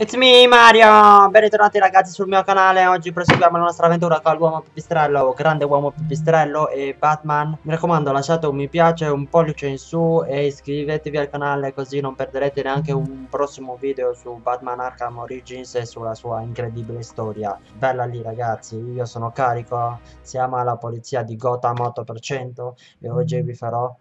It's me Mario! Ben ritrovati ragazzi sul mio canale, oggi proseguiamo la nostra avventura con l'uomo pipistrello, grande uomo pipistrello e Batman. Mi raccomando lasciate un mi piace, un pollice in su e iscrivetevi al canale così non perderete neanche un prossimo video su Batman Arkham Origins e sulla sua incredibile storia. Bella lì ragazzi, io sono carico, siamo alla polizia di Gotham 8% e oggi vi farò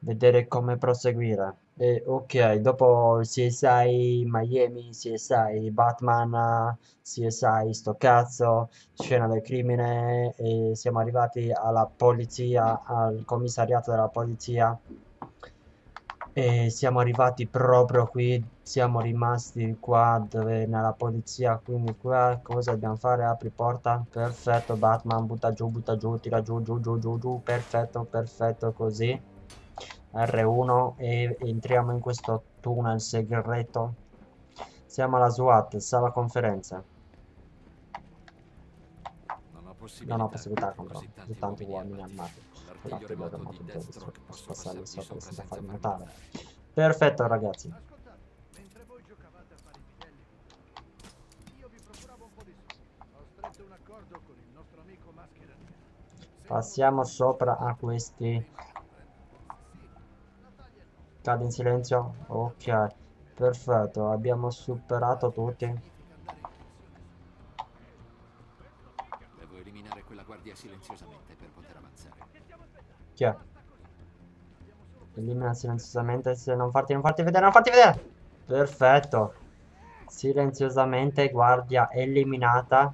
vedere come proseguire. E, ok, dopo CSI Miami, CSI Batman, CSI sto cazzo, scena del crimine e siamo arrivati alla polizia, al commissariato della polizia. E siamo arrivati proprio qui, siamo rimasti qua dove nella polizia, quindi qua cosa dobbiamo fare? Apri porta, perfetto Batman, butta giù, butta giù, tira giù, giù, giù, giù, giù, perfetto, perfetto così R1 e entriamo in questo tunnel segreto. Siamo alla SWAT, sala conferenza. Non ho possibilità, Non ho possibilità contro così tanti uomini armati. L'artiglio remoto di destro che posso passargli sopra senza farmi notare. Perfetto ragazzi. Di con Passiamo sopra a questi. Cade in silenzio? Ok. Perfetto, abbiamo superato tutti. Devo eliminare quella guardia silenziosamente per poter avanzare. Chi è? Elimina silenziosamente se non farti, non farti vedere, non farti vedere! Perfetto. Silenziosamente guardia eliminata.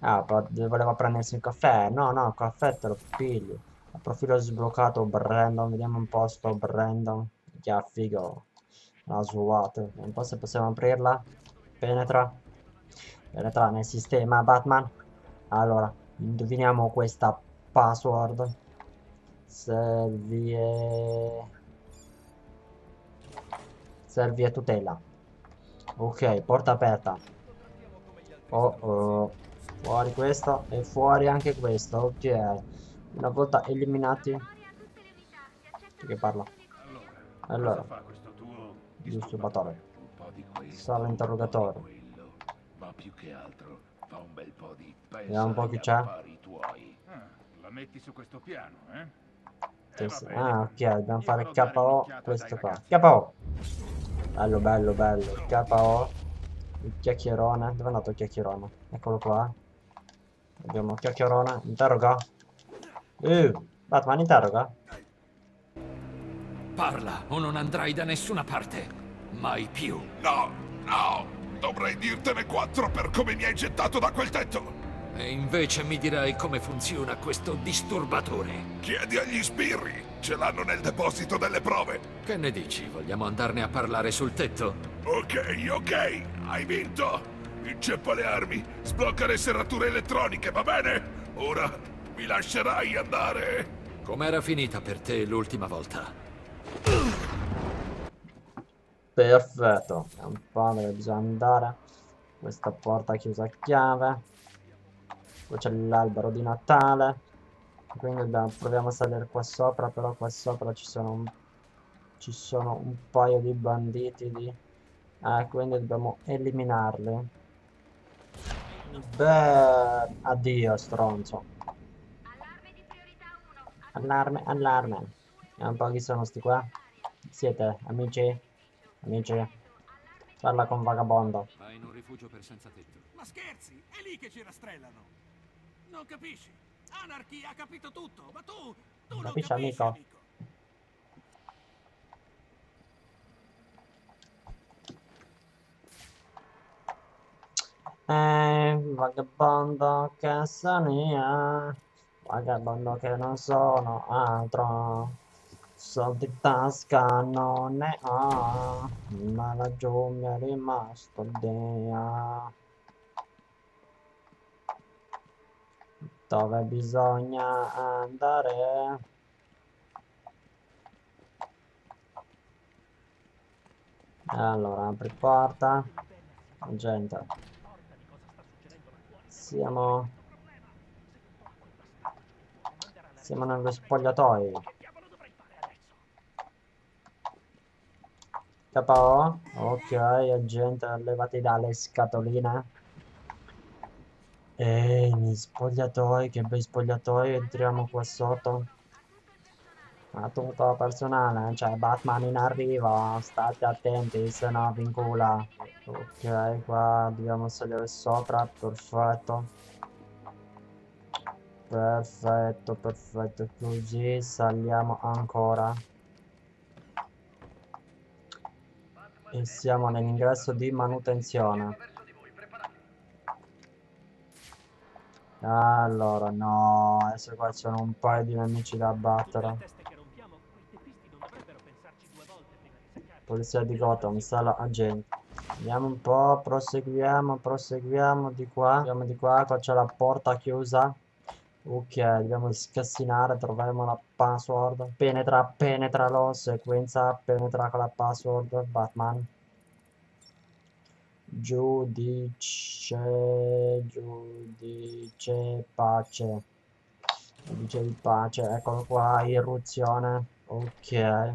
Ah, voleva prendersi un caffè. No, no, il caffè te lo pigli. Profilo sbloccato Brandon, vediamo un po' sto Brandon. Che figo. La SWAT. Un po' se possiamo aprirla. Penetra. Penetra nel sistema Batman. Allora, indoviniamo questa password. Servie... Servie tutela. Ok, porta aperta. Oh oh. Fuori questo e fuori anche questo. Ok. Una volta eliminati. Che parla? Allora, Cosa fa questo tuo disturbatore. Un po' di questo, Sala interrogatorio. ma più che altro fa un bel po' di Vediamo un po' chi c'è. Ah, la metti su questo piano, eh? Eh. Ah, ok, dobbiamo fare KO questo qua. KO! Bello, bello, bello. KO. Il chiacchierone. Dove è andato il chiacchierone? Eccolo qua. Abbiamo chiacchierone. Interroga. Uh, Batman interroga. Parla o non andrai da nessuna parte. Mai più. No, no, dovrei dirtene quattro per come mi hai gettato da quel tetto. E invece mi dirai come funziona questo disturbatore. Chiedi agli sbirri, ce l'hanno nel deposito delle prove. Che ne dici? Vogliamo andarne a parlare sul tetto? Ok, ok, hai vinto. Inceppa le armi, sblocca le serrature elettroniche, va bene? Ora mi lascerai andare. Com'era finita per te l'ultima volta? Perfetto. È un po' dove bisogna andare. Questa porta chiusa a chiave. Poi c'è l'albero di Natale. Quindi dobbiamo- proviamo a salire qua sopra, però qua sopra ci sono un, ci sono un paio di banditi di... Eh, quindi dobbiamo eliminarli. Beh, addio stronzo. Allarme, allarme. Vediamo un po' chi sono sti qua. Siete amici? Amici? Parla con vagabondo. Vai in un rifugio per senza tetto. Ma scherzi, è lì che ci rastrellano. Non capisci? Anarchy ha capito tutto, ma tu, tu non Capisci, capisci, amico? Eh, vagabondo che sono io, vagabondo che non sono altro, soldi in tasca non ne ho, ma laggiù mi è rimasto Dio. Dove bisogna andare? Allora, apri porta. Gente. Siamo... Siamo nello spogliatoio. KO. Ok, agente, levati dalle scatoline. E gli spogliatoi, che bei spogliatoi, entriamo qua sotto. Ma tutto personale, cioè Batman in arrivo, state attenti, se no vi incula. Ok, qua dobbiamo salire sopra, perfetto. Perfetto, perfetto, così saliamo ancora. E siamo nell'ingresso di manutenzione. Allora, no, adesso qua ci sono un paio di nemici da abbattere. Polizia di Gotham, sala agenti. Andiamo un po', proseguiamo, proseguiamo di qua. Andiamo di qua, qua c'è la porta chiusa. Ok, dobbiamo scassinare, troviamo la password. Penetra, penetra lo, sequenza, penetra con la password, Batman. Giudice, giudice, pace. Giudice di pace, eccolo qua, irruzione. Ok.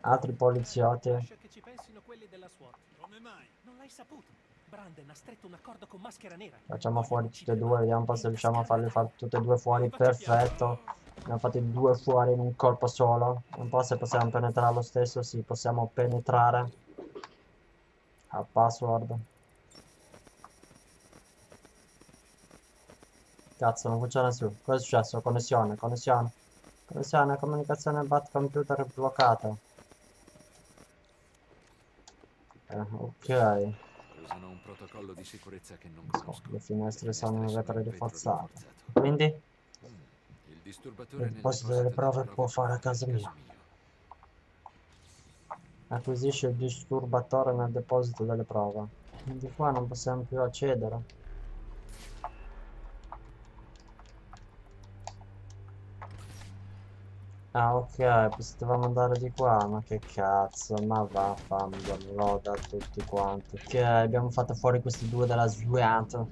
Altri poliziotti. che ci pensino quelli della SWAT. Come mai? Non l'hai saputo. Branden ha stretto un accordo con Maschera Nera. Facciamo fuori tutte e due, vediamo un po' se riusciamo a farle fare tutte e due fuori. Perfetto. Abbiamo fatti due fuori in un colpo solo. Un po' se possiamo penetrare lo stesso. Sì, possiamo penetrare. A password. Cazzo, non funziona più. Cosa è successo? Connessione, connessione. Connessione, comunicazione bat computer bloccata. Eh, ok. Usano un protocollo di sicurezza che non conosco. le finestre sono vetro rinforzato. rinforzato. Quindi, Il disturbatore Il nel deposito delle prove può fare a casa mia. acquisisce il disturbatore nel deposito delle prove. Quindi qua non possiamo più accedere. Ah ok, potevamo andare di qua, ma che cazzo, ma vaffanculo da tutti quanti. Ok, abbiamo fatto fuori questi due dalla SWAT.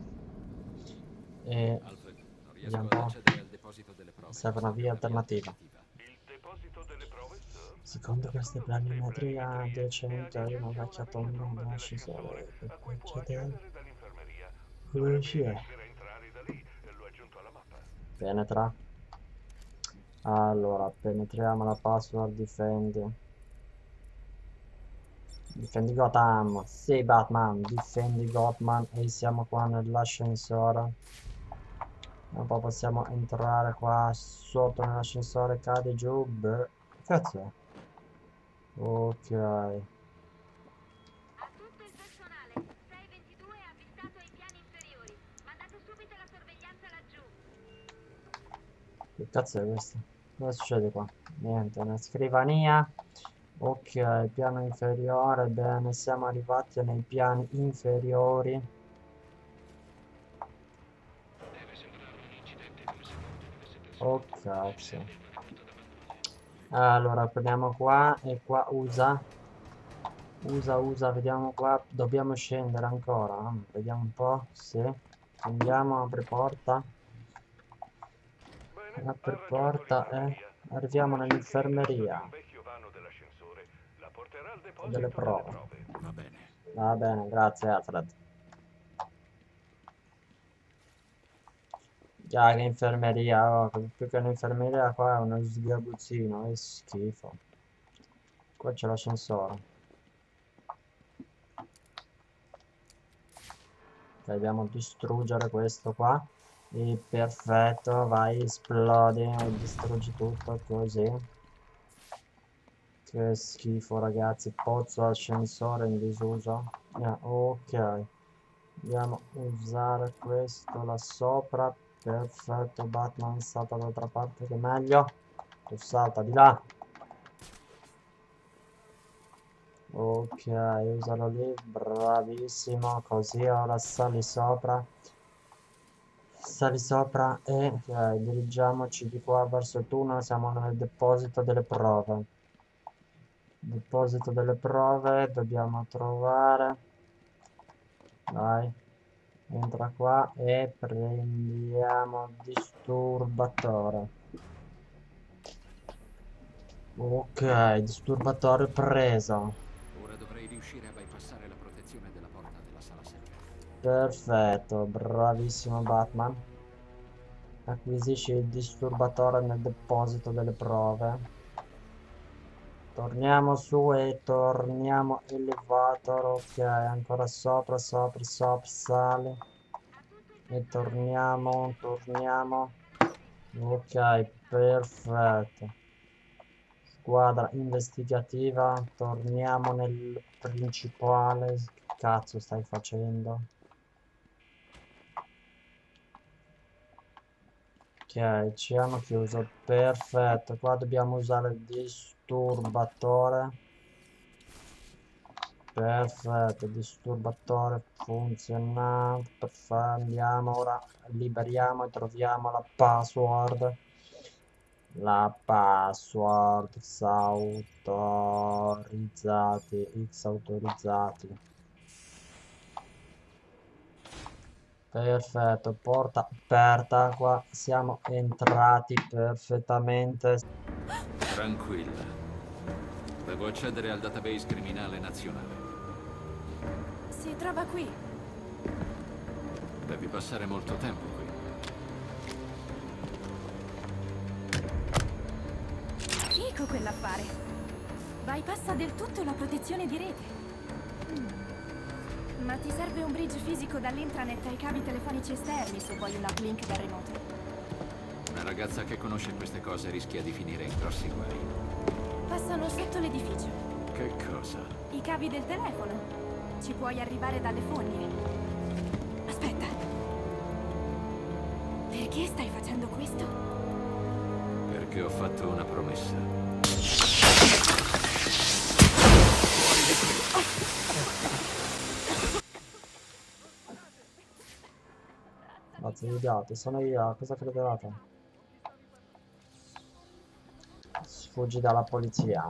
E Alfred, non riesco Vediamo un ad accedere al deposito delle prove. serve una via alternativa. Il deposito delle prove, sir? Secondo queste planimetria decente è una vecchia tomba accedere. accedere dall'infermeria. Dove ci è? Riuscire a entrare da lì e l'ho aggiunto alla mappa. Penetra. Allora, penetriamo la password difendi. Difendi Gotham. Sì, Batman. Difendi Gotham. E siamo qua nell'ascensore. E poi possiamo entrare qua sotto nell'ascensore. Cade giù. Beh. Che cazzo è? Ok. A tutto il personale, 622 è avvistato ai piani inferiori. Mandate subito la sorveglianza laggiù. Che cazzo è questo? Cosa succede qua? Niente, una scrivania. Ok, piano inferiore, bene, siamo arrivati nei piani inferiori. Oh cazzo. Allora, prendiamo qua e qua usa. Usa, usa, vediamo qua. Dobbiamo scendere ancora. eh. Vediamo un po'. Sì. Andiamo, apri porta. Bene, Apri ha raggiunto porta e l'infermeria. arriviamo Ora nell'infermeria. un vecchio vano dell'ascensore. La porterà al deposito Delle prove. Va bene. Va bene, grazie Alfred. Già che infermeria, oh, più che un'infermeria qua è uno sgabuzzino, è schifo. Qua c'è l'ascensore. Dobbiamo distruggere questo qua. E perfetto, vai, esplodi e distruggi tutto così. Che schifo ragazzi, pozzo ascensore in disuso. Ah, ok. Andiamo a usare questo là sopra. Perfetto, Batman salta dall'altra parte che è meglio. Tu salta di là. Ok, usalo lì, bravissimo. Così ora sali sopra. Sali sopra e ok, dirigiamoci di qua verso il tunnel. Siamo nel deposito delle prove. Deposito delle prove, dobbiamo trovare. Vai. Entra qua e prendiamo disturbatore. Ok, disturbatore preso. Ora riuscire a bypassare la protezione della porta della sala server. Perfetto, bravissimo Batman. Acquisisci il disturbatore nel deposito delle prove. Torniamo su e torniamo elevator, ok, ancora sopra, sopra, sopra, sale. E torniamo, torniamo. Ok, perfetto. Squadra investigativa, torniamo nel principale. Cazzo stai facendo? Ci hanno chiuso. Perfetto, qua dobbiamo usare il disturbatore. Perfetto, disturbatore funzionante. Andiamo ora, liberiamo e troviamo la password. La password X autorizzati, X autorizzati. Perfetto, porta aperta, qua siamo entrati perfettamente. Tranquilla. Devo accedere al database criminale nazionale. Si trova qui. Devi passare molto tempo qui. Fico quell'affare. Bypassa del tutto la protezione di rete. Mm. Ma ti serve un bridge fisico dall'intranet ai cavi telefonici esterni se vuoi un uplink da remoto. Una ragazza che conosce queste cose rischia di finire in grossi guai. Passano sotto l'edificio. Che cosa? I cavi del telefono. Ci puoi arrivare dalle fogne. Aspetta. Perché stai facendo questo? Perché ho fatto una promessa. Grazie, idioti, sono io, cosa credevate? Sfuggi dalla polizia.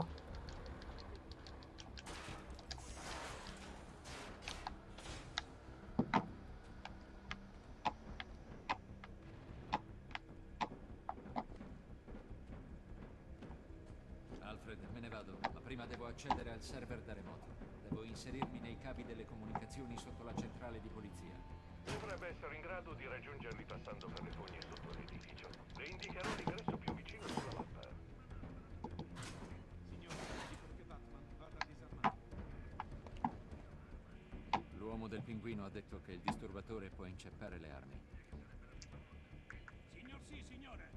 Alfred, me ne vado, ma prima devo accedere al server da remoto. Devo inserirmi nei cavi delle comunicazioni sotto la centrale di polizia. Dovrebbe essere in grado di raggiungerli passando per le fogne sotto l'edificio. Le indicherò l'ingresso più vicino sulla mappa. L'uomo del pinguino ha detto che il disturbatore può inceppare le armi. Signor sì, signore.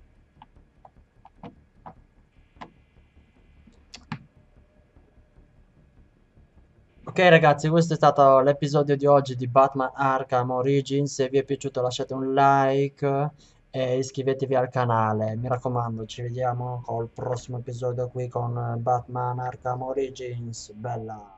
Ok ragazzi, questo è stato l'episodio di oggi di Batman Arkham Origins. Se vi è piaciuto lasciate un like e iscrivetevi al canale. Mi raccomando, ci vediamo col prossimo episodio qui con Batman Arkham Origins. Bella!